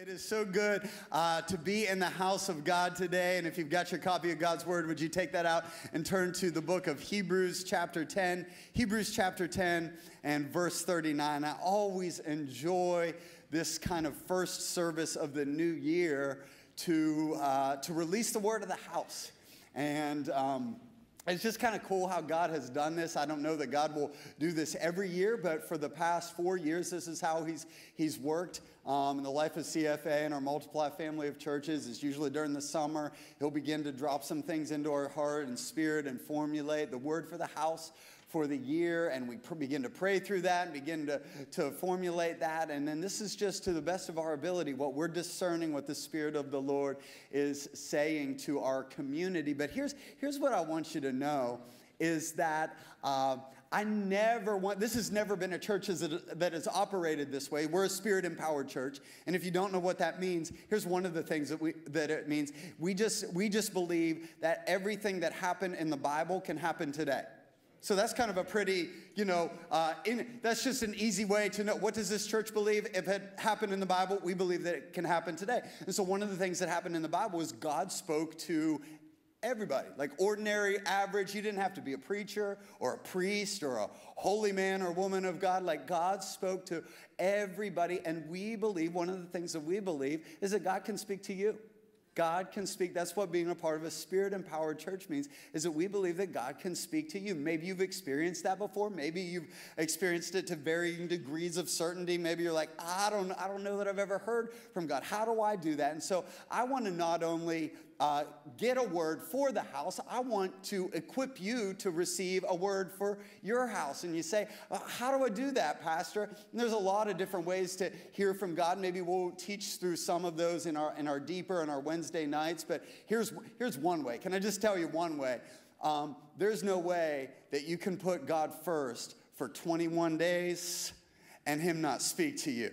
It is so good uh, to be in the house of God today. And if you've got your copy of God's Word, would you take that out and turn to the book of Hebrews, chapter 10? Hebrews, chapter 10, and verse 39. I always enjoy this kind of first service of the new year to, uh, to release the word of the house. And um, it's just kind of cool how God has done this. I don't know that God will do this every year, but for the past four years, this is how He's, he's worked um, in the life of CFA and our Multiply family of churches. It's usually during the summer. He'll begin to drop some things into our heart and spirit and formulate the word for the house for the year, and we pr- begin to pray through that and begin to, to formulate that. And then this is just to the best of our ability what we're discerning what the Spirit of the Lord is saying to our community. But here's, here's what I want you to know is that. Uh, I never want, this has never been a church that has operated this way. We're a spirit empowered church. And if you don't know what that means, here's one of the things that, we, that it means. We just, we just believe that everything that happened in the Bible can happen today. So that's kind of a pretty, you know, uh, in, that's just an easy way to know what does this church believe? If it happened in the Bible, we believe that it can happen today. And so one of the things that happened in the Bible was God spoke to everybody, like ordinary, average. You didn't have to be a preacher or a priest or a holy man or woman of God. Like God spoke to everybody. And we believe, one of the things that we believe is that God can speak to you. God can speak. That's what being a part of a spirit empowered church means, is that we believe that God can speak to you. Maybe you've experienced that before. Maybe you've experienced it to varying degrees of certainty. Maybe you're like, I don't, I don't know that I've ever heard from God. How do I do that? And so I want to not only uh, get a word for the house, I want to equip you to receive a word for your house. And you say, uh, How do I do that, Pastor? And there's a lot of different ways to hear from God. Maybe we'll teach through some of those in our, in our deeper and our Wednesday nights. But here's, here's one way. Can I just tell you one way? Um, there's no way that you can put God first for 21 days and Him not speak to you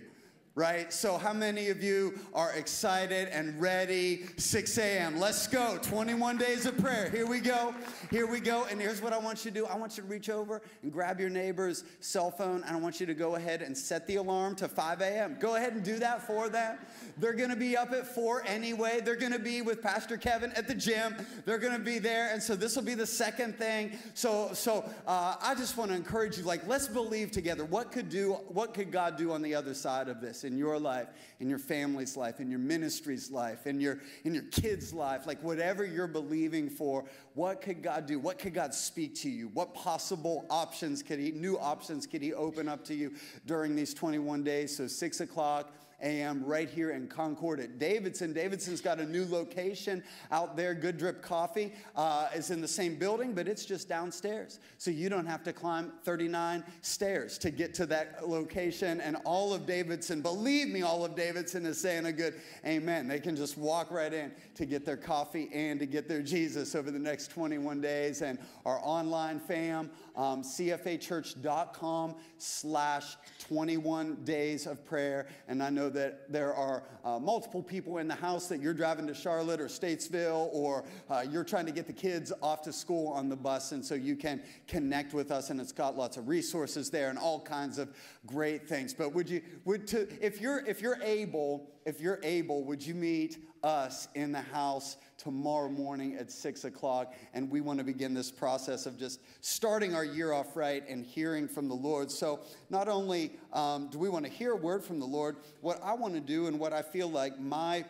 right? So, how many of you are excited and ready? 6 a.m. Let's go. 21 days of prayer. Here we go. Here we go. And here's what I want you to do I want you to reach over and grab your neighbor's cell phone, and I want you to go ahead and set the alarm to 5 a.m. Go ahead and do that for them. They're going to be up at 4 anyway. They're going to be with Pastor Kevin at the gym. They're going to be there. And so, this will be the second thing. So, so uh, I just want to encourage you like, let's believe together. What could do, what could God do on the other side of this? In your life, in your family's life, in your ministry's life, in your, in your kids' life, like whatever you're believing for, what could God do? What could God speak to you? What possible options could He, new options could He open up to you during these 21 days? So, six o'clock a.m. right here in Concord at Davidson. Davidson's got a new location out there. Good Drip Coffee uh, is in the same building, but it's just downstairs. So you don't have to climb 39 stairs to get to that location. And all of Davidson, believe me, all of Davidson is saying a good amen. They can just walk right in to get their coffee and to get their Jesus over the next 21 days. And our online fam, um, cfachurch.com slash 21 days of prayer. And I know that there are uh, multiple people in the house that you're driving to Charlotte or Statesville, or uh, you're trying to get the kids off to school on the bus. And so you can connect with us, and it's got lots of resources there and all kinds of great things. But would you, would to, if you're, if you're able, if you're able, would you meet us in the house tomorrow morning at six o'clock. And we want to begin this process of just starting our year off right and hearing from the Lord. So, not only um, do we want to hear a word from the Lord, what I want to do and what I feel like my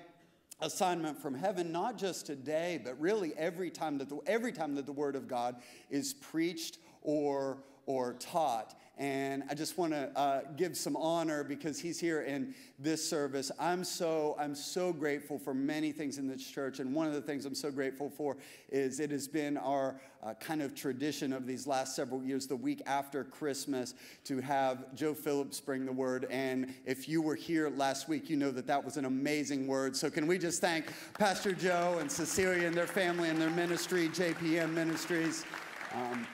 assignment from heaven not just today but really every time that the, every time that the word of god is preached or or taught and I just want to uh, give some honor because he's here in this service. I'm so I'm so grateful for many things in this church, and one of the things I'm so grateful for is it has been our uh, kind of tradition of these last several years, the week after Christmas, to have Joe Phillips bring the word. And if you were here last week, you know that that was an amazing word. So can we just thank Pastor Joe and Cecilia and their family and their ministry, JPM Ministries. Um,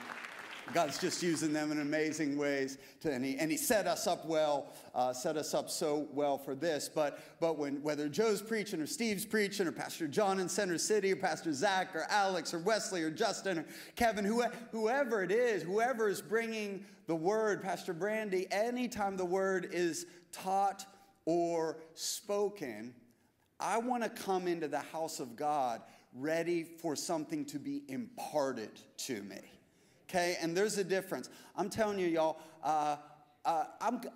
God's just using them in amazing ways. To, and, he, and he set us up well, uh, set us up so well for this. But, but when, whether Joe's preaching or Steve's preaching or Pastor John in Center City or Pastor Zach or Alex or Wesley or Justin or Kevin, who, whoever it is, whoever is bringing the word, Pastor Brandy, anytime the word is taught or spoken, I want to come into the house of God ready for something to be imparted to me. Okay, and there's a difference. I'm telling you, y'all, uh, uh,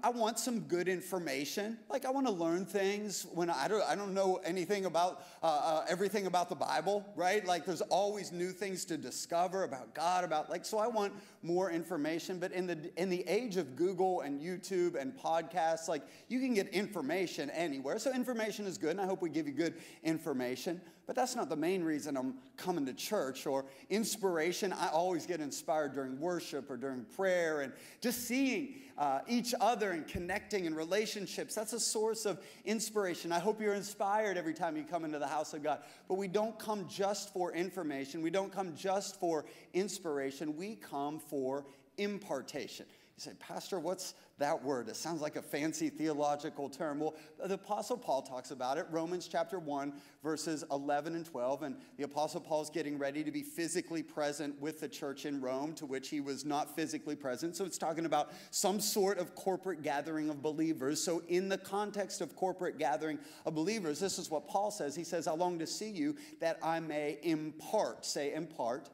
i want some good information. Like I want to learn things when I don't, I don't know anything about uh, uh, everything about the Bible, right? Like there's always new things to discover about God, about like, so I want more information. But in the, in the age of Google and YouTube and podcasts, like you can get information anywhere. So information is good and I hope we give you good information. But that's not the main reason I'm coming to church or inspiration. I always get inspired during worship or during prayer and just seeing uh, each other and connecting in relationships. That's a source of inspiration. I hope you're inspired every time you come into the house of God. But we don't come just for information, we don't come just for inspiration, we come for impartation. You say, Pastor, what's that word? It sounds like a fancy theological term. Well, the Apostle Paul talks about it, Romans chapter 1, verses 11 and 12. And the Apostle Paul's getting ready to be physically present with the church in Rome, to which he was not physically present. So it's talking about some sort of corporate gathering of believers. So, in the context of corporate gathering of believers, this is what Paul says. He says, I long to see you that I may impart, say, impart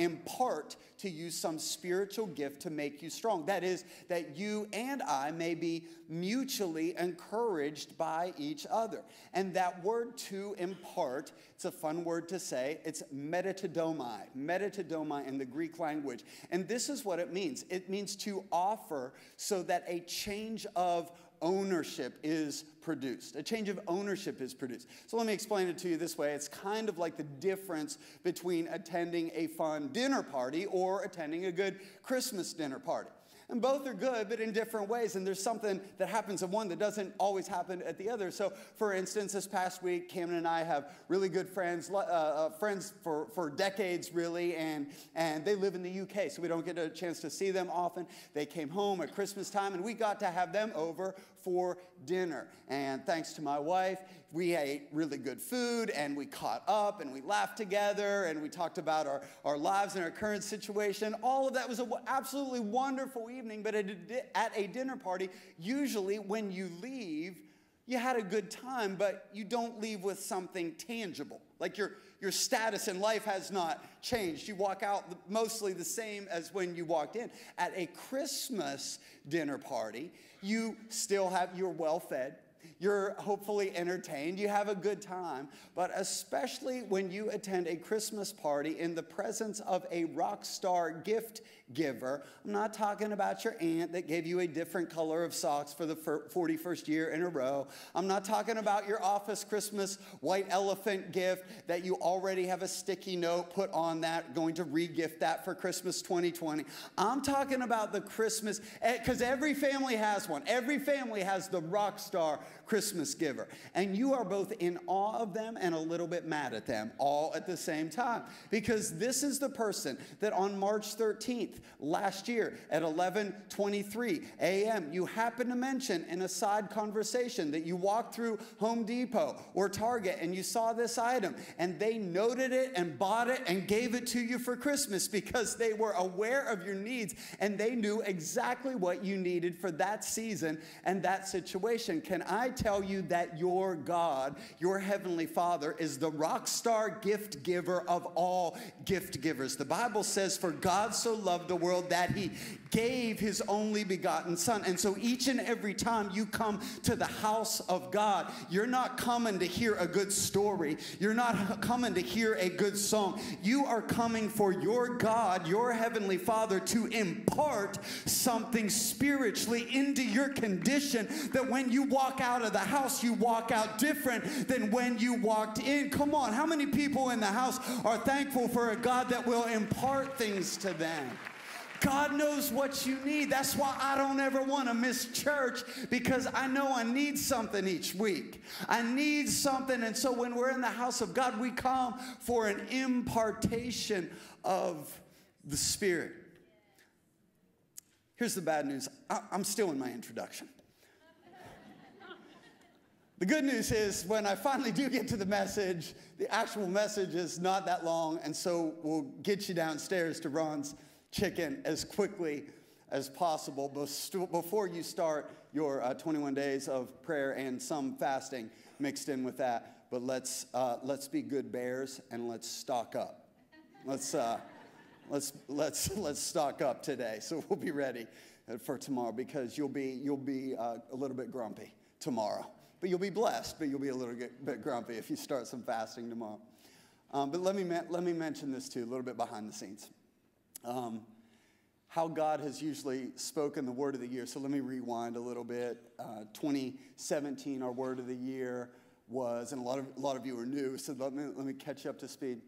impart to you some spiritual gift to make you strong. That is, that you and I may be mutually encouraged by each other. And that word to impart, it's a fun word to say. It's metatodomai, metatodomai in the Greek language. And this is what it means it means to offer so that a change of ownership is produced. A change of ownership is produced. So let me explain it to you this way. It's kind of like the difference between attending a fun dinner party or attending a good Christmas dinner party. And both are good, but in different ways. And there's something that happens at one that doesn't always happen at the other. So, for instance, this past week, Cameron and I have really good friends, uh, uh, friends for, for decades, really, and, and they live in the UK, so we don't get a chance to see them often. They came home at Christmas time, and we got to have them over for dinner. And thanks to my wife, we ate really good food and we caught up and we laughed together and we talked about our, our lives and our current situation. All of that was an absolutely wonderful evening, but at a, at a dinner party, usually when you leave, you had a good time, but you don't leave with something tangible. Like your, your status in life has not changed. You walk out mostly the same as when you walked in. At a Christmas dinner party, you still have, you're well fed, you're hopefully entertained, you have a good time, but especially when you attend a Christmas party in the presence of a rock star gift giver. I'm not talking about your aunt that gave you a different color of socks for the 41st year in a row. I'm not talking about your office Christmas white elephant gift that you already have a sticky note put on that, going to regift that for Christmas 2020. I'm talking about the Christmas, because eh, every family has one. Every family has the rock star Christmas giver. And you are both in awe of them and a little bit mad at them all at the same time. Because this is the person that on March 13th last year at 11:23 a.m. you happen to mention in a side conversation that you walked through Home Depot or Target and you saw this item and they noted it and bought it and gave it to you for Christmas because they were aware of your needs and they knew exactly what you needed for that season and that situation. Can I tell you that your God, your heavenly Father is the rock star gift giver of all gift givers. The Bible says for God so loved the world that he gave his only begotten son. And so each and every time you come to the house of God, you're not coming to hear a good story. You're not coming to hear a good song. You are coming for your God, your heavenly Father, to impart something spiritually into your condition that when you walk out of the house, you walk out different than when you walked in. Come on, how many people in the house are thankful for a God that will impart things to them? God knows what you need. That's why I don't ever want to miss church because I know I need something each week. I need something. And so when we're in the house of God, we come for an impartation of the Spirit. Here's the bad news I'm still in my introduction. The good news is when I finally do get to the message, the actual message is not that long, and so we'll get you downstairs to Ron's chicken as quickly as possible before you start your uh, 21 days of prayer and some fasting mixed in with that. But let's, uh, let's be good bears and let's stock up. Let's, uh, let's, let's, let's stock up today so we'll be ready for tomorrow because you'll be, you'll be uh, a little bit grumpy tomorrow. But you'll be blessed, but you'll be a little bit grumpy if you start some fasting tomorrow. Um, but let me, let me mention this too, a little bit behind the scenes. Um, how God has usually spoken the word of the year. So let me rewind a little bit. Uh, 2017, our word of the year was, and a lot of, a lot of you are new, so let me, let me catch you up to speed.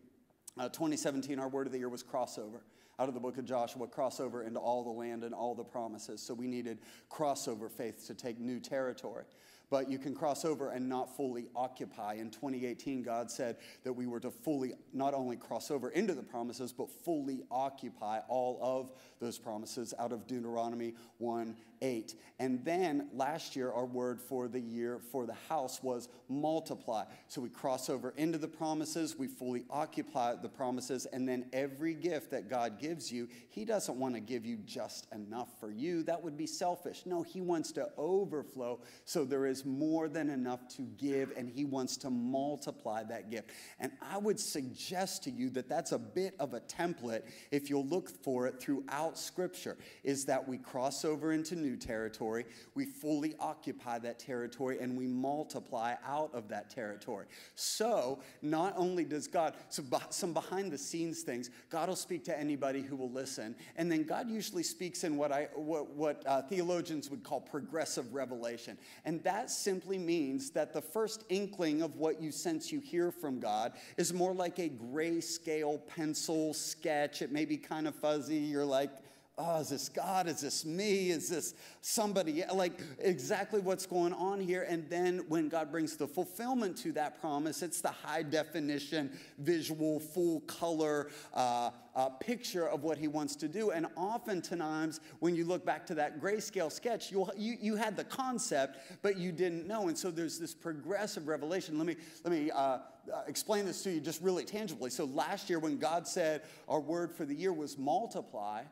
Uh, 2017, our word of the year was crossover. Out of the book of Joshua, crossover into all the land and all the promises. So we needed crossover faith to take new territory but you can cross over and not fully occupy. In 2018, God said that we were to fully not only cross over into the promises, but fully occupy all of those promises out of Deuteronomy 1 8. And then last year, our word for the year for the house was multiply. So we cross over into the promises, we fully occupy the promises, and then every gift that God gives you, He doesn't want to give you just enough for you. That would be selfish. No, He wants to overflow so there is more than enough to give, and He wants to multiply that gift. And I would suggest to you that that's a bit of a template if you'll look for it throughout Scripture, is that we cross over into new territory, we fully occupy that territory, and we multiply out of that territory. So, not only does God, so some behind the scenes things, God will speak to anybody who will listen, and then God usually speaks in what, I, what, what uh, theologians would call progressive revelation. And that simply means that the first inkling of what you sense you hear from God is more like a grayscale pencil sketch. It may be kind of fuzzy. You're like, oh, is this God? Is this me? Is this somebody? Like exactly what's going on here. And then when God brings the fulfillment to that promise, it's the high definition, visual, full color uh, uh, picture of what he wants to do. And oftentimes, when you look back to that grayscale sketch, you, you, you had the concept, but you didn't know. And so there's this progressive revelation. Let me, let me, uh, uh, explain this to you just really tangibly. So, last year, when God said our word for the year was multiply,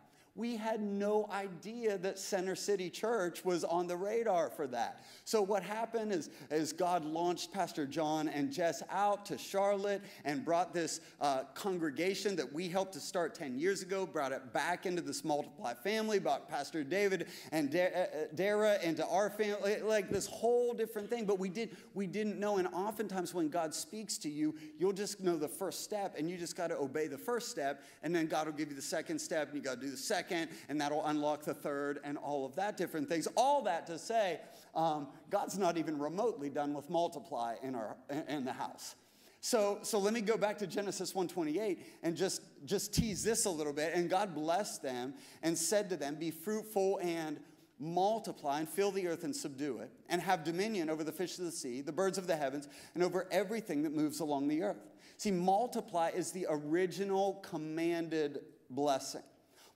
we had no idea that Center City Church was on the radar for that. So, what happened is, is God launched Pastor John and Jess out to Charlotte and brought this uh, congregation that we helped to start 10 years ago, brought it back into this multiply family, brought Pastor David and uh, uh, Dara into our family, like this whole different thing. But we, did, we didn't know. And oftentimes, when God speaks to you, you'll just know the first step and you just got to obey the first step. And then God will give you the second step and you got to do the second second, and that'll unlock the third, and all of that different things. All that to say, um, God's not even remotely done with multiply in, our, in the house. So, so let me go back to Genesis 1:28 and just, just tease this a little bit. And God blessed them and said to them, Be fruitful and multiply and fill the earth and subdue it, and have dominion over the fish of the sea, the birds of the heavens, and over everything that moves along the earth. See, multiply is the original commanded blessing.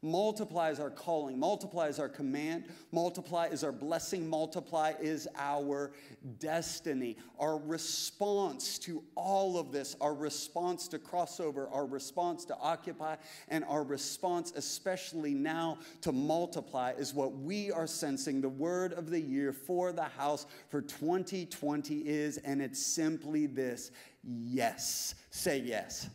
Multiply is our calling. Multiply is our command. Multiply is our blessing. Multiply is our destiny. Our response to all of this, our response to crossover, our response to occupy, and our response, especially now, to multiply is what we are sensing the word of the year for the house for 2020 is. And it's simply this yes. Say yes.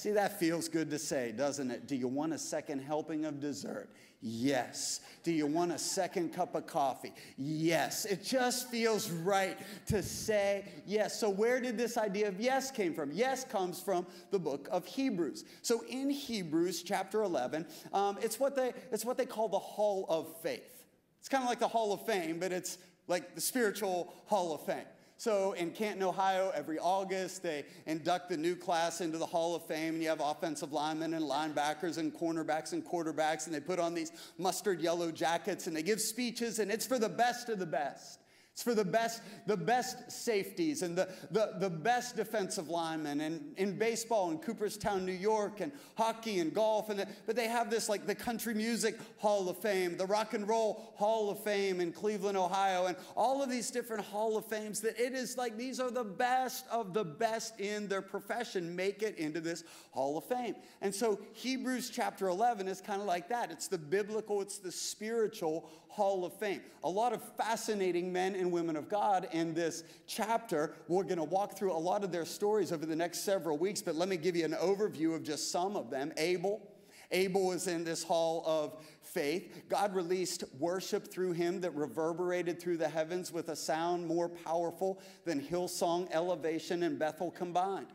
See, that feels good to say, doesn't it? Do you want a second helping of dessert? Yes. Do you want a second cup of coffee? Yes. It just feels right to say yes. So, where did this idea of yes came from? Yes comes from the book of Hebrews. So, in Hebrews chapter 11, um, it's, what they, it's what they call the Hall of Faith. It's kind of like the Hall of Fame, but it's like the spiritual Hall of Fame. So in Canton, Ohio, every August, they induct the new class into the Hall of Fame, and you have offensive linemen and linebackers and cornerbacks and quarterbacks, and they put on these mustard yellow jackets and they give speeches, and it's for the best of the best. It's for the best, the best safeties and the, the, the best defensive linemen and in baseball in Cooperstown, New York, and hockey and golf. And the, but they have this like the Country Music Hall of Fame, the Rock and Roll Hall of Fame in Cleveland, Ohio, and all of these different Hall of Fames that it is like these are the best of the best in their profession make it into this Hall of Fame. And so Hebrews chapter 11 is kind of like that. It's the biblical, it's the spiritual Hall of Fame. A lot of fascinating men and women of God in this chapter. We're going to walk through a lot of their stories over the next several weeks, but let me give you an overview of just some of them. Abel. Abel was in this hall of faith. God released worship through him that reverberated through the heavens with a sound more powerful than Hillsong, Elevation, and Bethel combined.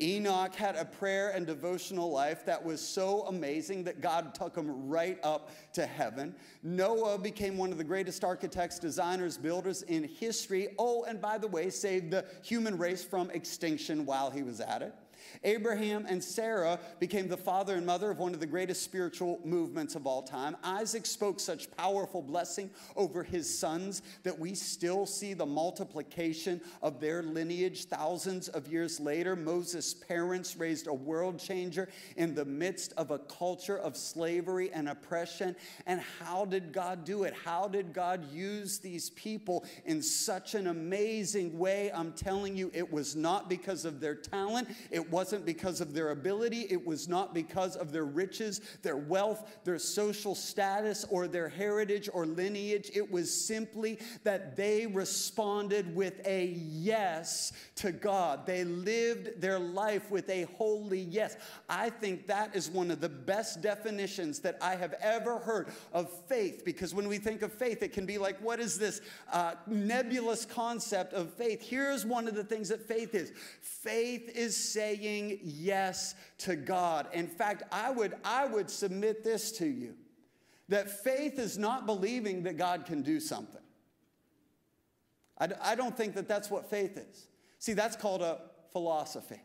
Enoch had a prayer and devotional life that was so amazing that God took him right up to heaven. Noah became one of the greatest architects, designers, builders in history. Oh, and by the way, saved the human race from extinction while he was at it. Abraham and Sarah became the father and mother of one of the greatest spiritual movements of all time. Isaac spoke such powerful blessing over his sons that we still see the multiplication of their lineage thousands of years later. Moses' parents raised a world changer in the midst of a culture of slavery and oppression. And how did God do it? How did God use these people in such an amazing way? I'm telling you, it was not because of their talent, it wasn't because of their ability, it was not because of their riches, their wealth, their social status, or their heritage or lineage. It was simply that they responded with a yes to God. They lived their life with a holy yes. I think that is one of the best definitions that I have ever heard of faith because when we think of faith, it can be like, what is this uh, nebulous concept of faith? Here's one of the things that faith is faith is saying, saying yes to God. In fact, I would, I would submit this to you that faith is not believing that God can do something. I, I don't think that that's what faith is. See, that's called a philosophy.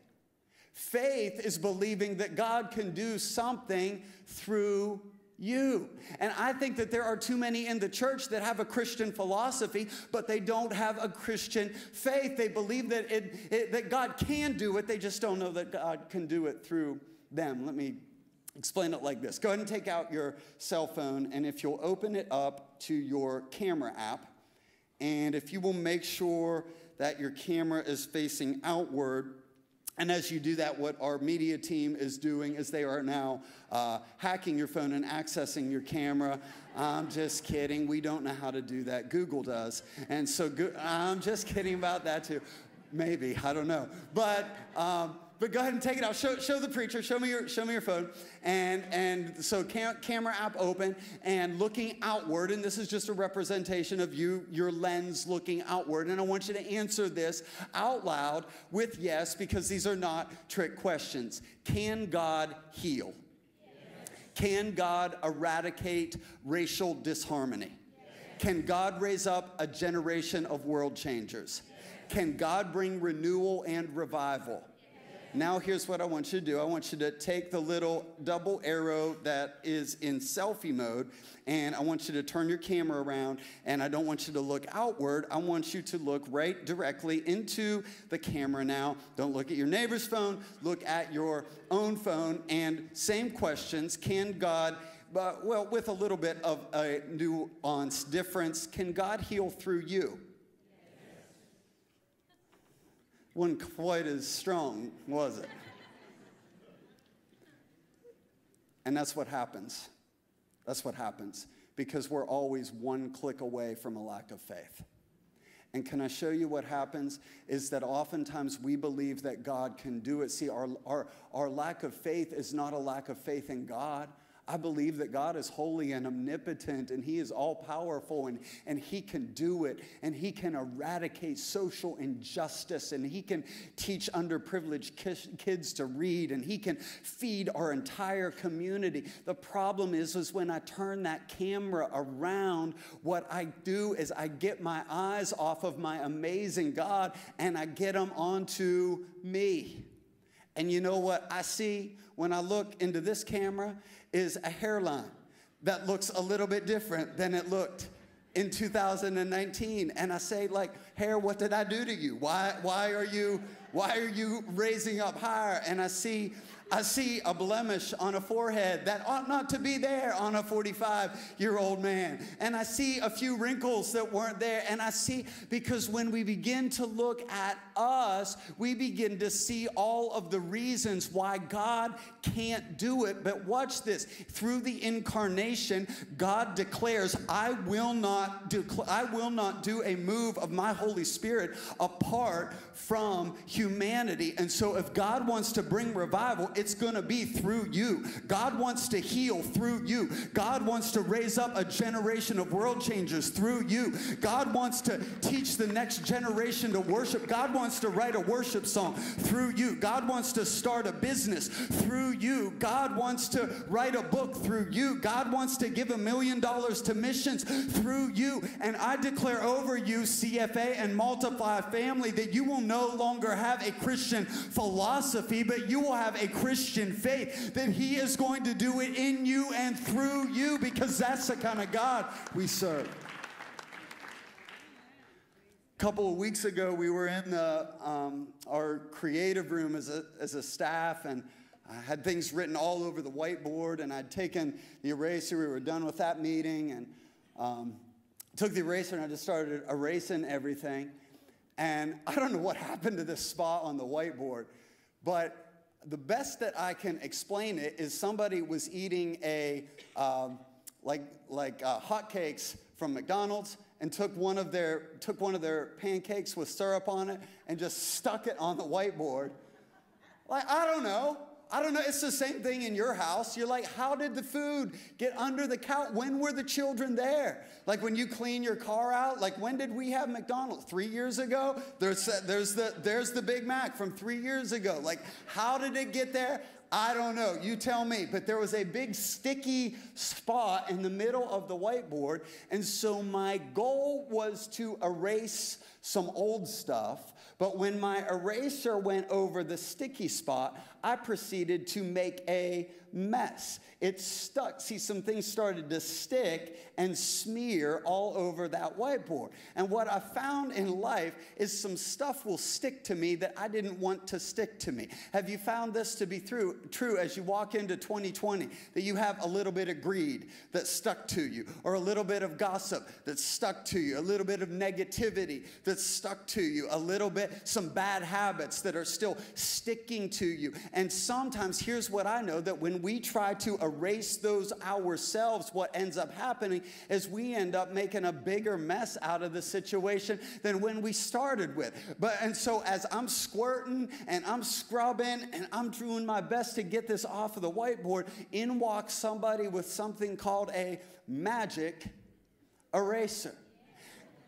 Faith is believing that God can do something through you. And I think that there are too many in the church that have a Christian philosophy, but they don't have a Christian faith. They believe that, it, it, that God can do it, they just don't know that God can do it through them. Let me explain it like this Go ahead and take out your cell phone, and if you'll open it up to your camera app, and if you will make sure that your camera is facing outward, and as you do that, what our media team is doing is they are now uh, hacking your phone and accessing your camera. I'm just kidding. We don't know how to do that. Google does. And so go- I'm just kidding about that too. Maybe, I don't know. But, um, but go ahead and take it out. Show, show the preacher. Show me your, show me your phone. And, and so cam- camera app open and looking outward. And this is just a representation of you, your lens looking outward. And I want you to answer this out loud with yes, because these are not trick questions. Can God heal? Can God eradicate racial disharmony? Can God raise up a generation of world changers? Can God bring renewal and revival? Now, here's what I want you to do I want you to take the little double arrow that is in selfie mode, and I want you to turn your camera around. And I don't want you to look outward, I want you to look right directly into the camera now. Don't look at your neighbor's phone, look at your own phone. And same questions Can God but well, with a little bit of a nuance difference, can God heal through you? Wasn't quite as strong, was it? and that's what happens. That's what happens because we're always one click away from a lack of faith. And can I show you what happens? Is that oftentimes we believe that God can do it. See, our, our, our lack of faith is not a lack of faith in God. I believe that God is holy and omnipotent and He is all powerful and, and He can do it and He can eradicate social injustice and He can teach underprivileged kids to read and He can feed our entire community. The problem is, is when I turn that camera around, what I do is I get my eyes off of my amazing God and I get them onto me. And you know what I see when I look into this camera? is a hairline that looks a little bit different than it looked in 2019 and I say like, hair, what did I do to you? Why, why are you, why are you raising up higher? And I see I see a blemish on a forehead that ought not to be there on a 45 year old man. And I see a few wrinkles that weren't there. And I see, because when we begin to look at us, we begin to see all of the reasons why God can't do it. But watch this through the incarnation, God declares, I will not do, I will not do a move of my Holy Spirit apart from humanity. And so if God wants to bring revival, it's going to be through you. God wants to heal through you. God wants to raise up a generation of world changers through you. God wants to teach the next generation to worship. God wants to write a worship song through you. God wants to start a business through you. God wants to write a book through you. God wants to give a million dollars to missions through you. And I declare over you, CFA and Multiply family, that you will no longer have a Christian philosophy, but you will have a Christian Christian faith, that He is going to do it in you and through you because that's the kind of God we serve. A couple of weeks ago, we were in the, um, our creative room as a, as a staff, and I had things written all over the whiteboard, and I'd taken the eraser. We were done with that meeting, and um, took the eraser and I just started erasing everything. And I don't know what happened to this spot on the whiteboard, but the best that I can explain it is somebody was eating a um, like like uh, hotcakes from McDonald's and took one of their took one of their pancakes with syrup on it and just stuck it on the whiteboard. Like I don't know. I don't know, it's the same thing in your house. You're like, how did the food get under the couch? When were the children there? Like when you clean your car out, like when did we have McDonald's? Three years ago? There's, there's, the, there's the Big Mac from three years ago. Like, how did it get there? I don't know. You tell me. But there was a big sticky spot in the middle of the whiteboard. And so my goal was to erase some old stuff. But when my eraser went over the sticky spot, I proceeded to make a mess. It stuck. See, some things started to stick and smear all over that whiteboard. And what I found in life is some stuff will stick to me that I didn't want to stick to me. Have you found this to be true, true as you walk into 2020? That you have a little bit of greed that stuck to you, or a little bit of gossip that stuck to you, a little bit of negativity that stuck to you, a little bit, some bad habits that are still sticking to you. And sometimes, here's what I know that when we try to erase those ourselves, what ends up happening is we end up making a bigger mess out of the situation than when we started with. But and so as I'm squirting and I'm scrubbing and I'm doing my best to get this off of the whiteboard, in walks somebody with something called a magic eraser.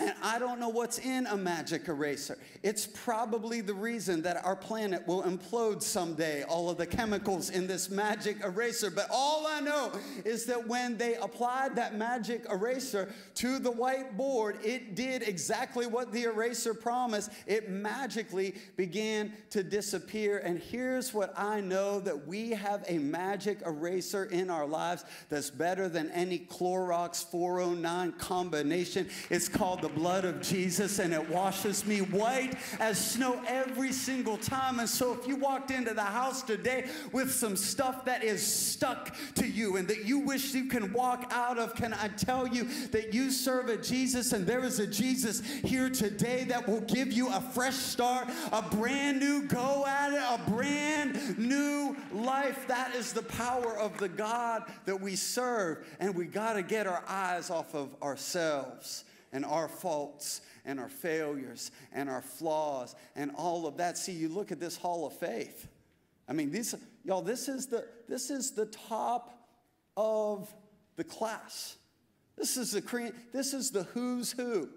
And I don't know what's in a magic eraser. It's probably the reason that our planet will implode someday, all of the chemicals in this magic eraser. But all I know is that when they applied that magic eraser to the whiteboard, it did exactly what the eraser promised. It magically began to disappear. And here's what I know that we have a magic eraser in our lives that's better than any Clorox 409 combination. It's called the blood of Jesus and it washes me white as snow every single time. And so if you walked into the house today with some stuff that is stuck to you and that you wish you can walk out of, can I tell you that you serve a Jesus and there is a Jesus here today that will give you a fresh start, a brand new go at it, a brand new life. That is the power of the God that we serve. And we got to get our eyes off of ourselves and our faults and our failures and our flaws and all of that. See, you look at this hall of faith. I mean, these, y'all, this is the this is the top of the class. This is the this is the who's who.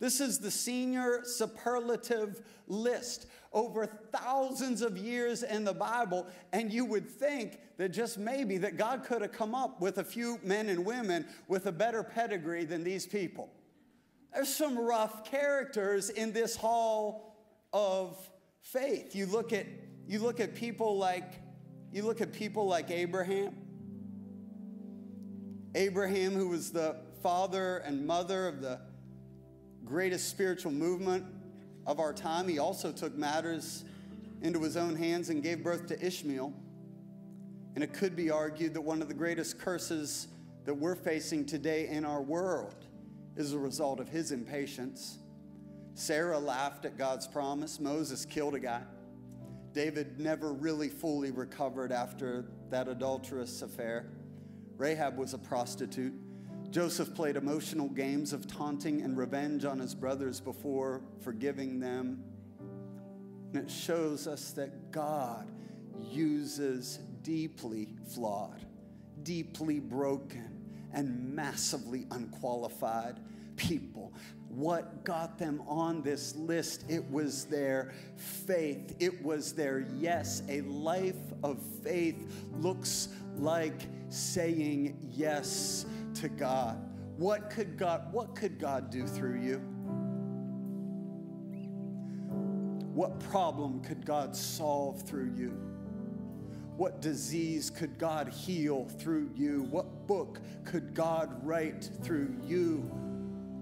This is the senior superlative list over thousands of years in the Bible, and you would think that just maybe that God could have come up with a few men and women with a better pedigree than these people. There's some rough characters in this hall of faith. You look at you look at people like you look at people like Abraham. Abraham, who was the father and mother of the greatest spiritual movement of our time, he also took matters into his own hands and gave birth to Ishmael. And it could be argued that one of the greatest curses that we're facing today in our world is a result of his impatience. Sarah laughed at God's promise. Moses killed a guy. David never really fully recovered after that adulterous affair. Rahab was a prostitute. Joseph played emotional games of taunting and revenge on his brothers before forgiving them. And it shows us that God uses deeply flawed, deeply broken, and massively unqualified people. What got them on this list? It was their faith. It was their yes. A life of faith looks like saying yes to God. What could God what could God do through you? What problem could God solve through you? What disease could God heal through you? What book could God write through you?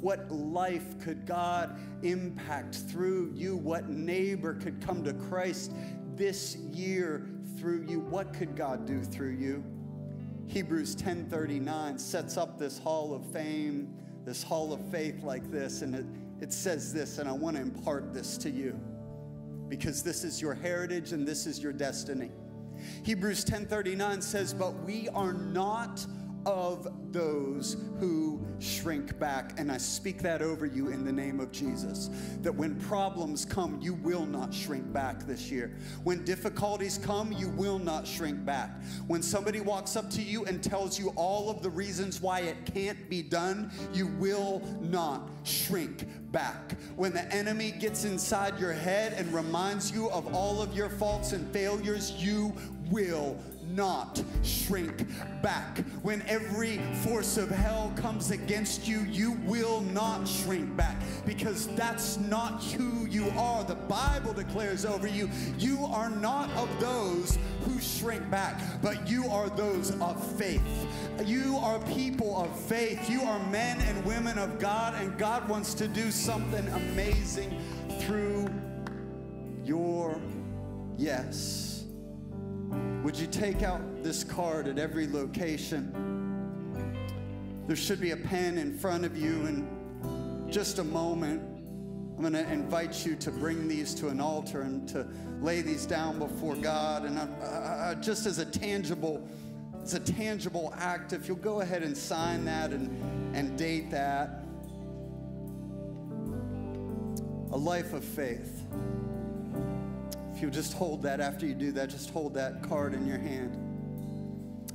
What life could God impact through you? What neighbor could come to Christ this year through you? What could God do through you? Hebrews 10:39 sets up this hall of fame, this hall of faith like this and it, it says this and I want to impart this to you because this is your heritage and this is your destiny. Hebrews 10:39 says, "But we are not of those who shrink back. And I speak that over you in the name of Jesus. That when problems come, you will not shrink back this year. When difficulties come, you will not shrink back. When somebody walks up to you and tells you all of the reasons why it can't be done, you will not shrink back. When the enemy gets inside your head and reminds you of all of your faults and failures, you will not shrink back. When every force of hell comes against you, you will not shrink back because that's not who you are. The Bible declares over you, you are not of those who shrink back, but you are those of faith. You are people of faith. You are men and women of God, and God wants to do something amazing through your yes. Would you take out this card at every location? There should be a pen in front of you in just a moment. I'm going to invite you to bring these to an altar and to lay these down before God. And I, I, just as a tangible, it's a tangible act. If you'll go ahead and sign that and, and date that, a life of faith. If you just hold that after you do that, just hold that card in your hand.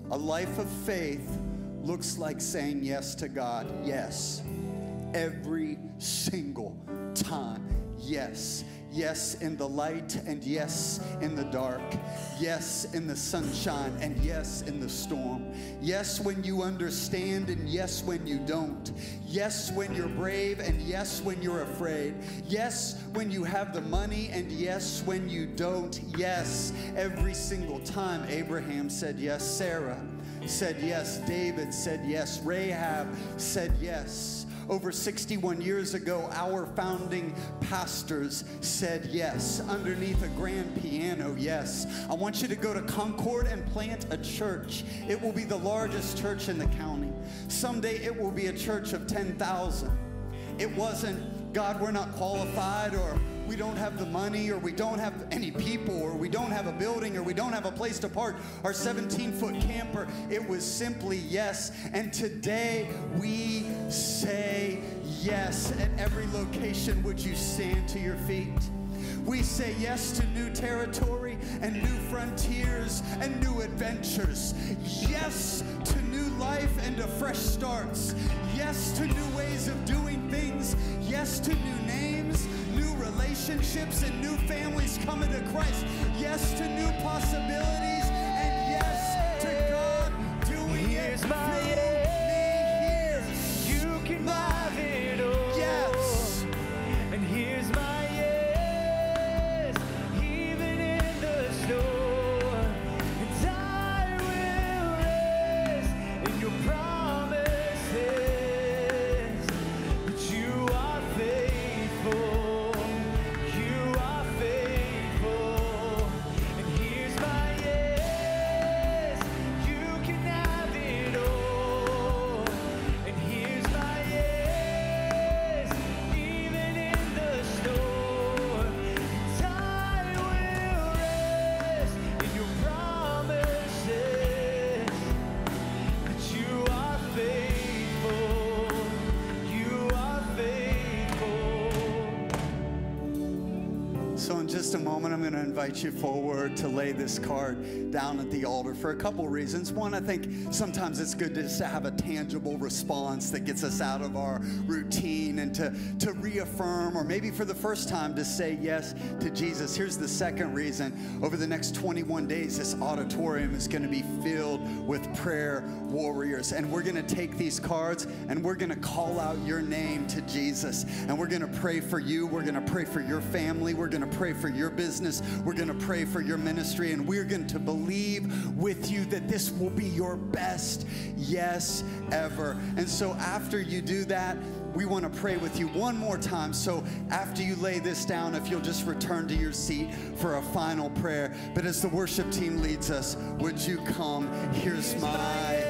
A life of faith looks like saying yes to God. Yes. Every single time. Yes. Yes, in the light, and yes, in the dark. Yes, in the sunshine, and yes, in the storm. Yes, when you understand, and yes, when you don't. Yes, when you're brave, and yes, when you're afraid. Yes, when you have the money, and yes, when you don't. Yes, every single time Abraham said yes, Sarah said yes, David said yes, Rahab said yes. Over 61 years ago, our founding pastors said yes. Underneath a grand piano, yes. I want you to go to Concord and plant a church. It will be the largest church in the county. Someday it will be a church of 10,000. It wasn't, God, we're not qualified or we don't have the money or we don't have any people or we don't have a building or we don't have a place to park our 17 foot camper. It was simply yes. And today we say yes at every location. Would you stand to your feet? We say yes to new territory and new frontiers and new adventures. Yes to new life and to fresh starts. Yes to new ways of doing things. Yes to new names, relationships, and new families coming to Christ. Yes to new possibilities. And yes to God doing Here's it my invite you forward to lay this card down at the altar for a couple reasons. One, I think sometimes it's good just to have a tangible response that gets us out of our routine and to, to reaffirm, or maybe for the first time, to say yes to Jesus. Here's the second reason over the next 21 days, this auditorium is going to be filled with prayer warriors. And we're going to take these cards and we're going to call out your name to Jesus. And we're going to pray for you. We're going to pray for your family. We're going to pray for your business. We're going to pray for your ministry. And we're going to believe with you that this will be your best yes ever. And so after you do that, we want to pray with you one more time. So after you lay this down, if you'll just return to your seat for a final prayer. But as the worship team leads us, would you come? Here's my